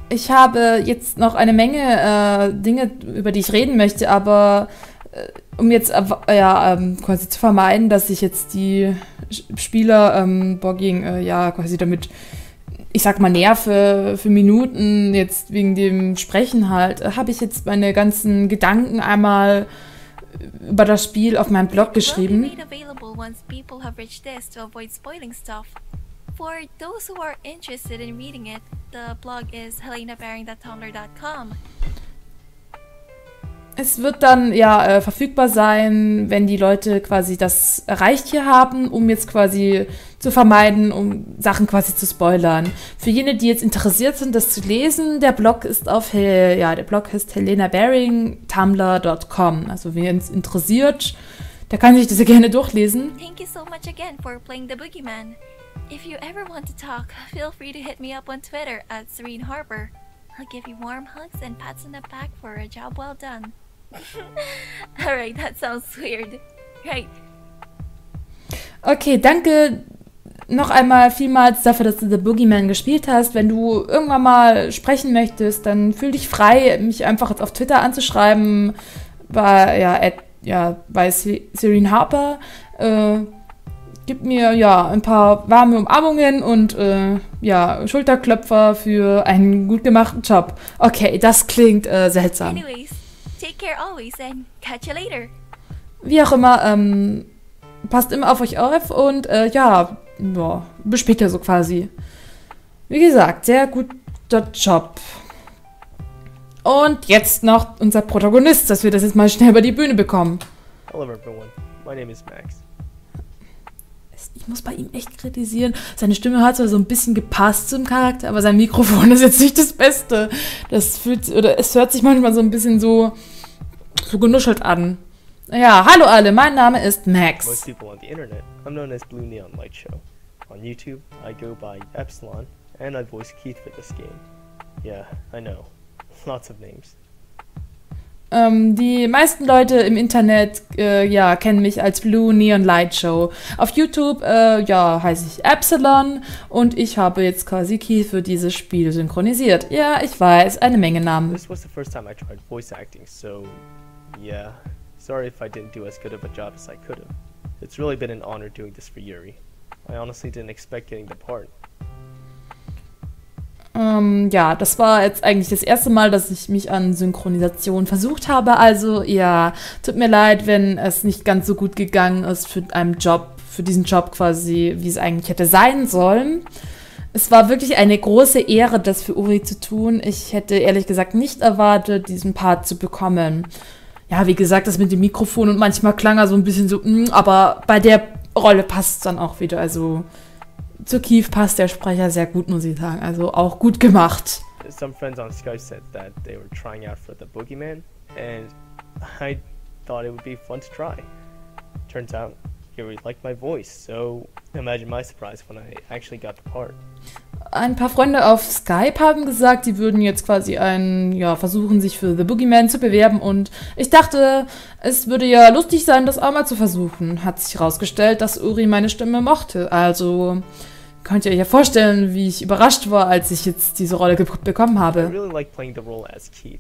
A: Ich habe jetzt noch eine Menge äh, Dinge, über die ich reden möchte, aber äh, um jetzt äh, ja ähm, quasi zu vermeiden, dass ich jetzt die Spieler ähm, Bogging äh, ja quasi damit, ich sag mal, nerve für Minuten jetzt wegen dem Sprechen halt, äh, habe ich jetzt meine ganzen Gedanken einmal über das Spiel auf meinem Blog geschrieben.
L: For those who are interested in reading it, the blog is helenabaring.tumblr.com.
A: Es wird dann ja äh, verfügbar sein, wenn die Leute quasi das erreicht hier haben, um jetzt quasi zu vermeiden, um Sachen quasi zu spoilern. Für jene, die jetzt interessiert sind, das zu lesen, der Blog ist auf, Hel ja, der Blog heißt helenabaring.tumblr.com. Also wer es interessiert, der kann sich das ja gerne durchlesen.
L: Thank you so much again for playing the Boogeyman. If you ever want to talk, feel free to hit me up on Twitter at Serene Harbor. I'll give you warm hugs and pats on the back for a job well done. Alright, that sounds weird. Right.
A: Okay, danke noch einmal vielmals dafür, dass du The Boogeyman gespielt hast. Wenn du irgendwann mal sprechen möchtest, dann fühl dich frei, mich einfach jetzt auf Twitter anzuschreiben. Bei, ja, at, ja, bei Serene Harper. Äh, gib mir ja ein paar warme Umarmungen und äh, ja, Schulterklöpfer für einen gut gemachten Job. Okay, das klingt äh, seltsam.
L: Anyways, take care always and catch you later.
A: Wie auch immer, ähm, passt immer auf euch auf und äh, ja, ja, bis später so quasi. Wie gesagt, sehr guter Job. Und jetzt noch unser Protagonist, dass wir das jetzt mal schnell über die Bühne bekommen.
M: Hello everyone, my name is Max.
A: Ich muss bei ihm echt kritisieren. Seine Stimme hat zwar so ein bisschen gepasst zum Charakter, aber sein Mikrofon ist jetzt nicht das Beste. Das fühlt, oder es hört sich manchmal so ein bisschen so, so genuschelt an. Ja, hallo alle, mein Name ist Max.
M: Most people on the internet, I'm known as Blue Neon Light Show. On YouTube, I go by Epsilon, and I voice Keith for this game. Yeah, I know. Lots of names.
A: Ähm, die meisten Leute im Internet, äh, ja, kennen mich als Blue Neon Light Show. Auf YouTube, äh, ja, heiße ich Epsilon und ich habe jetzt quasi Keith für dieses Spiel synchronisiert. Ja, ich weiß, eine Menge Namen.
M: This was the first time I tried voice acting, so yeah. Sorry if I didn't do as good of a job as I could have. It's really been an honor doing this for Yuri. I honestly didn't expect getting the part.
A: Ähm, ja, das war jetzt eigentlich das erste Mal, dass ich mich an Synchronisation versucht habe. Also ja, tut mir leid, wenn es nicht ganz so gut gegangen ist für einen Job, für diesen Job quasi, wie es eigentlich hätte sein sollen. Es war wirklich eine große Ehre, das für Uri zu tun. Ich hätte ehrlich gesagt nicht erwartet, diesen Part zu bekommen. Ja, wie gesagt, das mit dem Mikrofon und manchmal klang er so ein bisschen so, mm, aber bei der Rolle passt es dann auch wieder. Also zu Keith passt der Sprecher sehr gut, muss ich sagen. Also auch gut gemacht.
M: Some friends on Skype said that they were trying out for the Boogeyman, and I thought it would be fun to try. Turns out, Yuri liked my voice, so imagine my surprise when I actually got the part.
A: Ein paar Freunde auf Skype haben gesagt, sie würden jetzt quasi einen, ja, versuchen, sich für The Boogeyman zu bewerben und ich dachte, es würde ja lustig sein, das auch mal zu versuchen. Hat sich herausgestellt, dass Uri meine Stimme mochte. Also könnt ihr euch ja vorstellen, wie ich überrascht war, als ich jetzt diese Rolle bekommen habe.
M: I really like playing the role as Keith.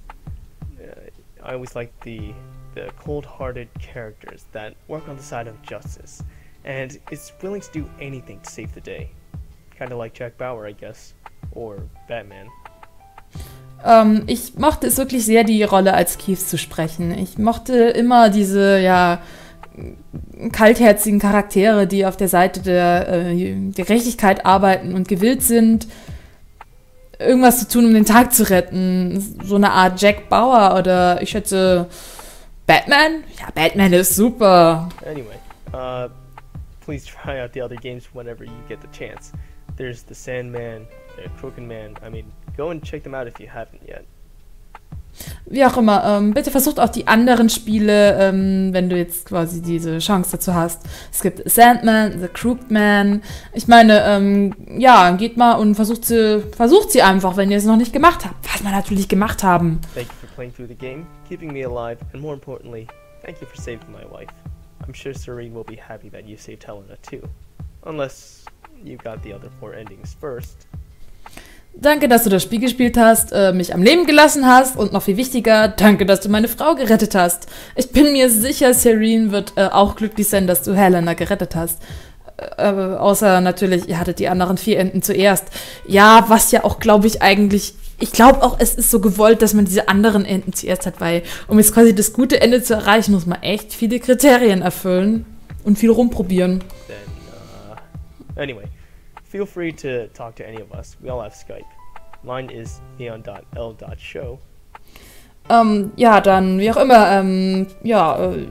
M: Uh, I always like the the cold-hearted characters that work on the side of justice and is willing to do anything to save the day. Kind of like Jack Bauer, I guess, or Batman.
A: Ähm, ich mochte es wirklich sehr, die Rolle als Keith zu sprechen. Ich mochte immer diese, ja, kaltherzigen Charaktere, die auf der Seite der äh, Gerechtigkeit arbeiten und gewillt sind, irgendwas zu tun, um den Tag zu retten. So eine Art Jack Bauer oder ich schätze Batman? Ja, Batman ist super.
M: Anyway, uh, please try out the other games whenever you get the chance. There's the Sandman, the Crooked Man. I mean, go and check them out if you haven't yet.
A: Wie auch immer, ähm, bitte versucht auch die anderen Spiele, ähm, wenn du jetzt quasi diese Chance dazu hast. Es gibt Sandman, The Crooked Man. Ich meine, ähm, ja, geht mal und versucht sie, versucht sie einfach, wenn ihr es noch nicht gemacht habt. Was wir natürlich gemacht haben.
M: Thank you for playing through the game, keeping me alive, and more importantly, thank you for saving my life. I'm sure Serene will be happy that you saved Helena too. Unless you got the other four endings first.
A: Danke, dass du das Spiel gespielt hast, äh, mich am Leben gelassen hast und noch viel wichtiger, danke, dass du meine Frau gerettet hast. Ich bin mir sicher, Serene wird äh, auch glücklich sein, dass du Helena gerettet hast. Äh, außer natürlich, ihr hattet die anderen vier Enden zuerst. Ja, was ja auch, glaube ich, eigentlich. Ich glaube auch, es ist so gewollt, dass man diese anderen Enden zuerst hat, weil um jetzt quasi das gute Ende zu erreichen, muss man echt viele Kriterien erfüllen und viel rumprobieren.
M: Then, uh, anyway. Feel free to talk to any of us. We all have Skype. Mine is neon.l.show.
A: Ähm, ja, dann, wie auch immer, ähm, ja, äh,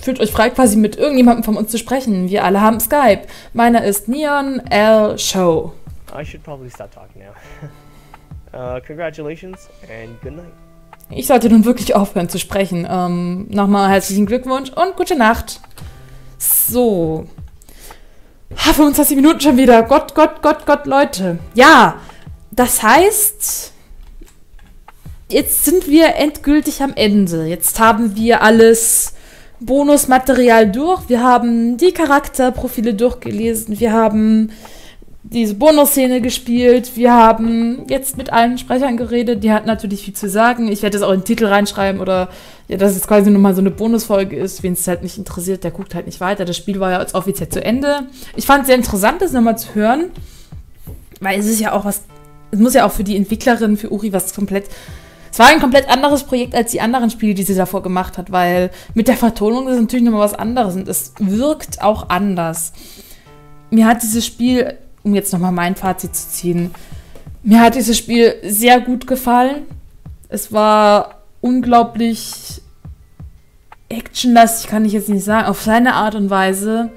A: fühlt euch frei, quasi mit irgendjemandem von uns zu sprechen. Wir alle haben Skype. Meiner ist Neon L Show.
M: I should probably stop talking now. uh, congratulations and good night.
A: Ich sollte nun wirklich aufhören zu sprechen. Ähm, Nochmal herzlichen Glückwunsch und gute Nacht. So. Ha, 25 Minuten schon wieder. Gott, Gott, Gott, Gott, Leute. Ja, das heißt, jetzt sind wir endgültig am Ende. Jetzt haben wir alles Bonusmaterial durch. Wir haben die Charakterprofile durchgelesen. Wir haben diese Bonusszene gespielt. Wir haben jetzt mit allen Sprechern geredet. Die hatten natürlich viel zu sagen. Ich werde das auch in den Titel reinschreiben oder ja, dass es quasi nochmal so eine Bonusfolge ist. Wen es halt nicht interessiert, der guckt halt nicht weiter. Das Spiel war ja jetzt offiziell zu Ende. Ich fand es sehr interessant, das nochmal zu hören. Weil es ist ja auch was, es muss ja auch für die Entwicklerin, für Uri was komplett es war ein komplett anderes Projekt als die anderen Spiele, die sie davor gemacht hat, weil mit der Vertonung ist es natürlich nochmal was anderes und es wirkt auch anders. Mir hat dieses Spiel um jetzt nochmal mein Fazit zu ziehen, mir hat dieses Spiel sehr gut gefallen. Es war unglaublich actionlastig, kann ich jetzt nicht sagen, auf seine Art und Weise.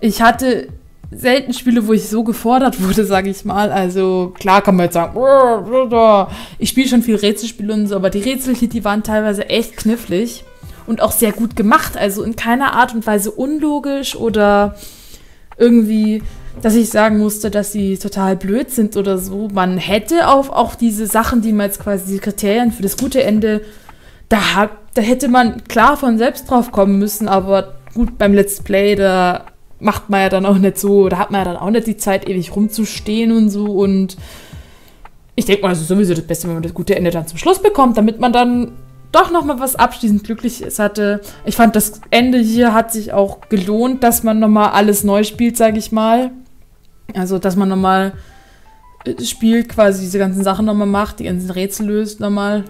A: Ich hatte selten Spiele, wo ich so gefordert wurde, sage ich mal. Also klar kann man jetzt sagen, ich spiele schon viel Rätselspiele und so, aber die Rätsel hier, die waren teilweise echt knifflig und auch sehr gut gemacht. Also in keiner Art und Weise unlogisch oder irgendwie dass ich sagen musste, dass sie total blöd sind oder so. Man hätte auf auch diese Sachen, die man jetzt quasi die Kriterien für das gute Ende, da, da hätte man klar von selbst drauf kommen müssen, aber gut, beim Let's Play, da macht man ja dann auch nicht so, da hat man ja dann auch nicht die Zeit, ewig rumzustehen und so und ich denke mal, es ist sowieso das Beste, wenn man das gute Ende dann zum Schluss bekommt, damit man dann doch noch mal was abschließend Glückliches hatte. Ich fand, das Ende hier hat sich auch gelohnt, dass man noch mal alles neu spielt, sage ich mal. Also, dass man nochmal äh, spielt, quasi diese ganzen Sachen nochmal macht, die ganzen Rätsel löst nochmal.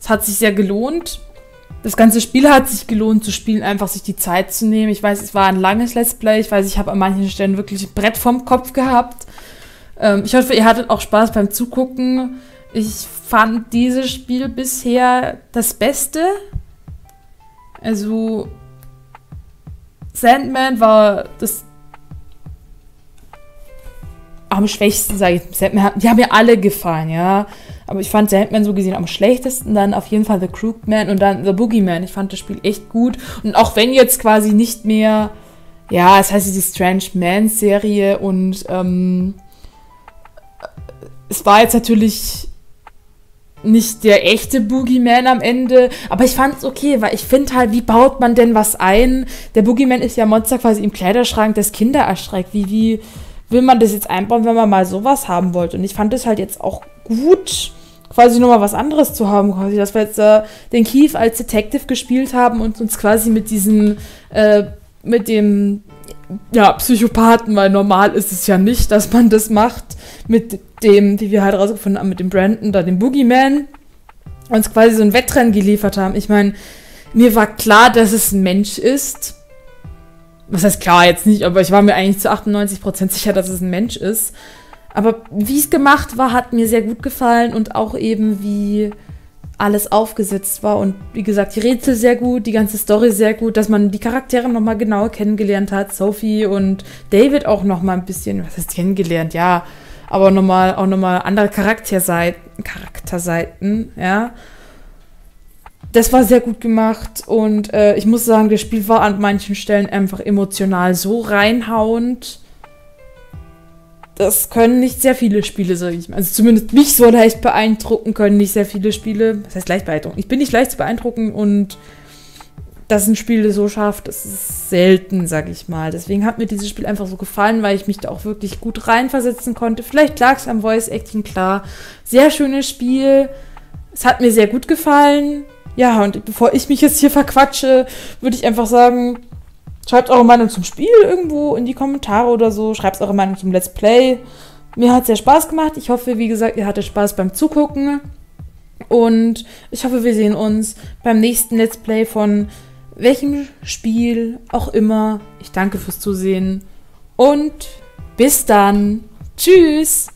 A: Es hat sich sehr gelohnt. Das ganze Spiel hat sich gelohnt zu spielen, einfach sich die Zeit zu nehmen. Ich weiß, es war ein langes Let's Play. Ich weiß, ich habe an manchen Stellen wirklich Brett vom Kopf gehabt. Ähm, ich hoffe, ihr hattet auch Spaß beim Zugucken. Ich fand dieses Spiel bisher das Beste. Also, Sandman war das am schwächsten, sage ich. Sandman, die haben mir alle gefallen, ja. Aber ich fand Sandman so gesehen am schlechtesten. Dann auf jeden Fall The Crookman und dann The Boogeyman. Ich fand das Spiel echt gut. Und auch wenn jetzt quasi nicht mehr, ja, es heißt diese Strange Man Serie und ähm, es war jetzt natürlich nicht der echte Boogeyman am Ende, aber ich fand es okay, weil ich finde halt, wie baut man denn was ein? Der Boogeyman ist ja Monster quasi im Kleiderschrank des Kinder erschreckt. Wie, wie, will man das jetzt einbauen, wenn man mal sowas haben wollte. Und ich fand es halt jetzt auch gut, quasi nochmal was anderes zu haben, quasi, dass wir jetzt äh, den Keith als Detective gespielt haben und uns quasi mit diesem, äh, mit dem, ja, Psychopathen, weil normal ist es ja nicht, dass man das macht, mit dem, wie wir halt rausgefunden haben, mit dem Brandon, da dem Boogeyman, uns quasi so ein Wettrennen geliefert haben. Ich meine, mir war klar, dass es ein Mensch ist, was heißt klar jetzt nicht, aber ich war mir eigentlich zu 98% sicher, dass es ein Mensch ist. Aber wie es gemacht war, hat mir sehr gut gefallen und auch eben wie alles aufgesetzt war. Und wie gesagt, die Rätsel sehr gut, die ganze Story sehr gut, dass man die Charaktere nochmal genauer kennengelernt hat, Sophie und David auch nochmal ein bisschen, was heißt kennengelernt, ja, aber nochmal, auch nochmal andere Charakterseiten, Charakterseiten, ja das war sehr gut gemacht und äh, ich muss sagen, das Spiel war an manchen Stellen einfach emotional so reinhauend. Das können nicht sehr viele Spiele, sag ich mal. Also zumindest mich so leicht beeindrucken können nicht sehr viele Spiele. Das heißt leicht beeindrucken. Ich bin nicht leicht zu beeindrucken und dass ein Spiel das so schafft, das ist selten, sag ich mal. Deswegen hat mir dieses Spiel einfach so gefallen, weil ich mich da auch wirklich gut reinversetzen konnte. Vielleicht lag es am Voice Acting, klar. Sehr schönes Spiel. Es hat mir sehr gut gefallen. Ja, und bevor ich mich jetzt hier verquatsche, würde ich einfach sagen, schreibt eure Meinung zum Spiel irgendwo in die Kommentare oder so. Schreibt eure Meinung zum Let's Play. Mir hat es sehr Spaß gemacht. Ich hoffe, wie gesagt, ihr hattet Spaß beim Zugucken. Und ich hoffe, wir sehen uns beim nächsten Let's Play von welchem Spiel auch immer. Ich danke fürs Zusehen und bis dann. Tschüss.